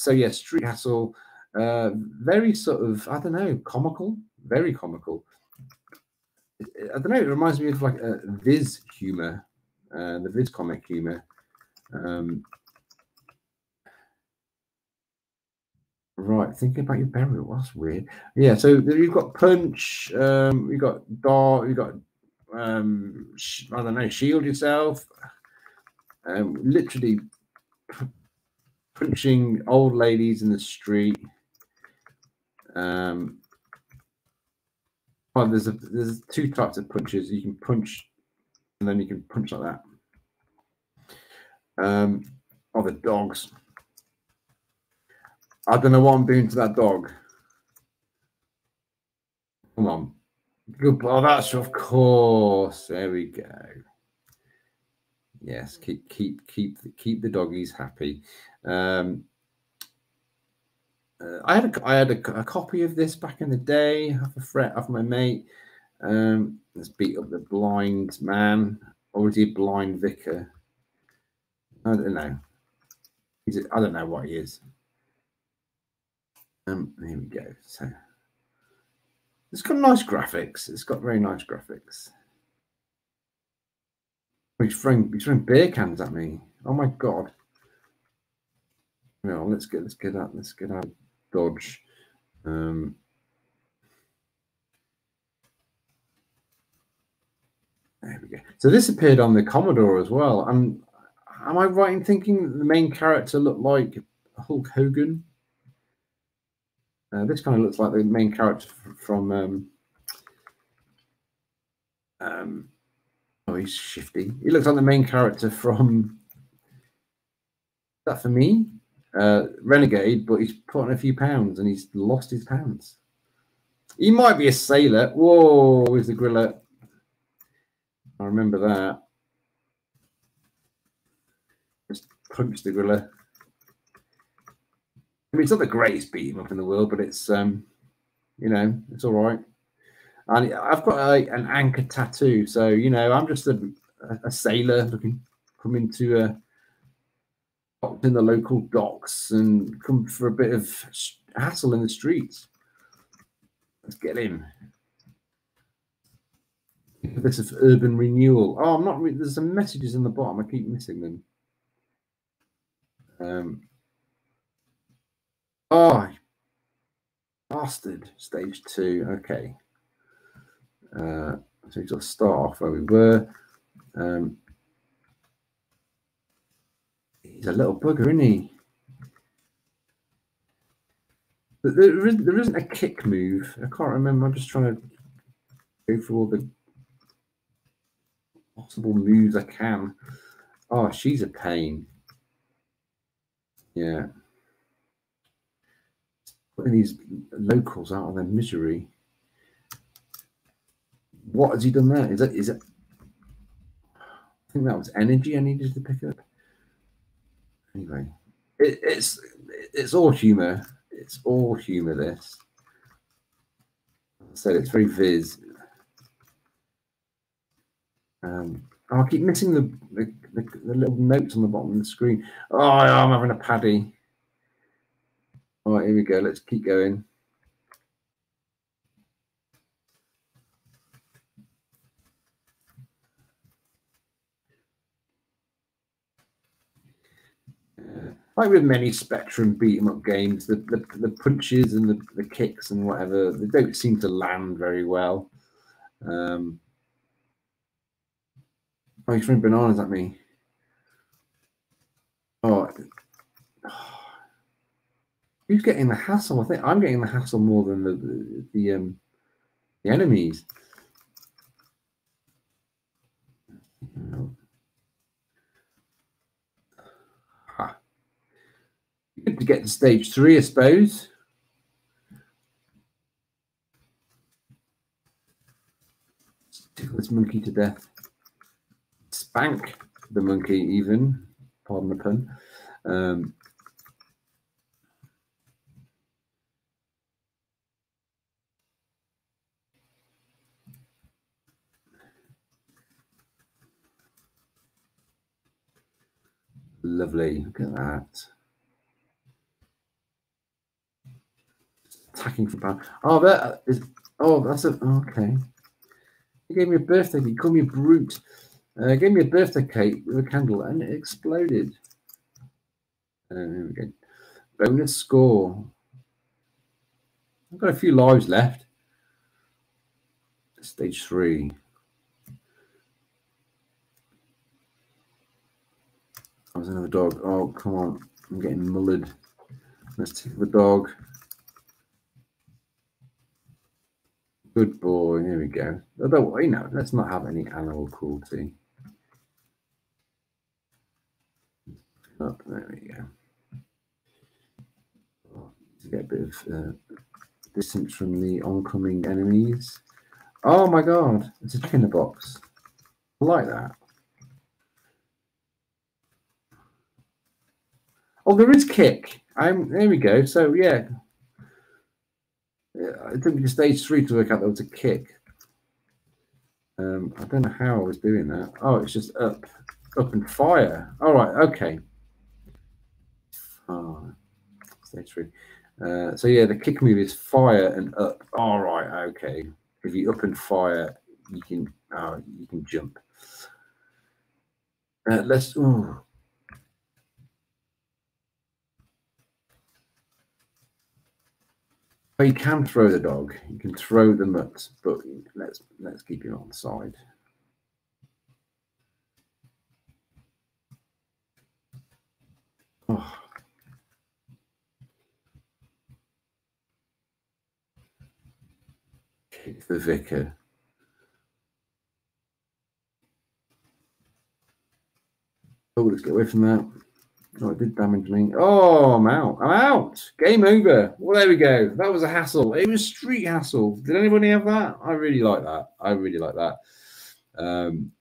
so yeah, Street Hassle, uh, very sort of I don't know, comical, very comical. I don't know. It reminds me of like a Viz humor, uh, the Viz comic humor. Um, right, thinking about your burial. That's weird. Yeah, so you've got Punch, um, you've got Dart, you've got um, I don't know, shield yourself. Um, literally punching old ladies in the street. Um, well, there's a there's two types of punches. You can punch, and then you can punch like that. Um, oh, the dogs. I don't know what I'm doing to that dog. Come on. Good. Oh, that's of course. There we go. Yes, keep keep keep keep the doggies happy. Um, uh, I had a, I had a, a, copy of this back in the day off a fret of my mate. Um, let's beat up the blind man, or is he a blind vicar? I don't know. I don't know what he is. Um, here we go. So it's got nice graphics. It's got very nice graphics. He's throwing he's throwing beer cans at me. Oh my god. Well, let's get let's get out let's get out dodge. Um, there we go. So this appeared on the Commodore as well. And am I right in thinking the main character looked like Hulk Hogan? Uh, this kind of looks like the main character from. Um, um, he's shifty. He looks like the main character from. That for me? uh, renegade, but he's put on a few pounds and he's lost his pants. He might be a sailor. Whoa, is the griller. I remember that. Just punch the griller. I mean, it's not the greatest beat up in the world, but it's um, you know, it's all right. And I've got a, an anchor tattoo, so you know, I'm just a, a sailor looking coming to a in the local docks and come for a bit of hassle in the streets. Let's get in. This is urban renewal. Oh, I'm not. There's some messages in the bottom. I keep missing them. Um. Oh, bastard. Stage two. Okay. Uh, so we got to start off where we were. Um, He's a little bugger, isn't he? But there isn't, there isn't a kick move. I can't remember. I'm just trying to go through all the possible moves I can. Oh, she's a pain. Yeah. Putting these locals out of their misery. What has he done there? Is it? Is it? I think that was energy I needed to pick up anyway, it, it's it's all humor. It's all humor. This. I said it's very viz. Um, oh, I keep missing the, the, the, the, little notes on the bottom of the screen. Oh, I'm having a paddy. All right, here we go. Let's keep going. Like with many Spectrum beat 'em up games, the, the, the punches and the, the kicks and whatever they don't seem to land very well. Um, oh, he's throwing bananas at me. Oh, who's getting the hassle? I think I'm getting the hassle more than the the, the um the enemies. Good to get to stage three, I suppose. Tickle this monkey to death. Spank the monkey, even. Pardon the pun. Um, lovely. Look at that. Attacking from behind. Oh, that is. Oh, that's a. Okay. He gave me a birthday. He called me a brute. Uh, gave me a birthday cake with a candle, and it exploded. Uh, there we go. Bonus score. I've got a few lives left. Stage three. I was another dog. Oh, come on. I'm getting mullered. Let's take the dog. Good boy. Here we go. Although, you know, let's not have any animal cruelty. Up, there we go. Get a bit of uh, distance from the oncoming enemies. Oh my god, it's a chick in box. I like that. Oh, there is kick. I'm there we go. So yeah. It took me to stage three to work out there was a kick. Um, I don't know how I was doing that. Oh, it's just up, up and fire. All right, okay. Oh, stage three. Uh, so yeah, the kick move is fire and up. All right, okay. If you up and fire, you can oh, you can jump. Uh, let's. Oh, Oh, you can throw the dog. You can throw the mutt, but let's let's keep him on the side. Oh. Kick the vicar. Oh, let's get away from that. Oh, it did damage me. Oh, I'm out. I'm out. Game over. Well, there we go. That was a hassle. It was street hassle. Did anybody have that? I really like that. I really like that. Um,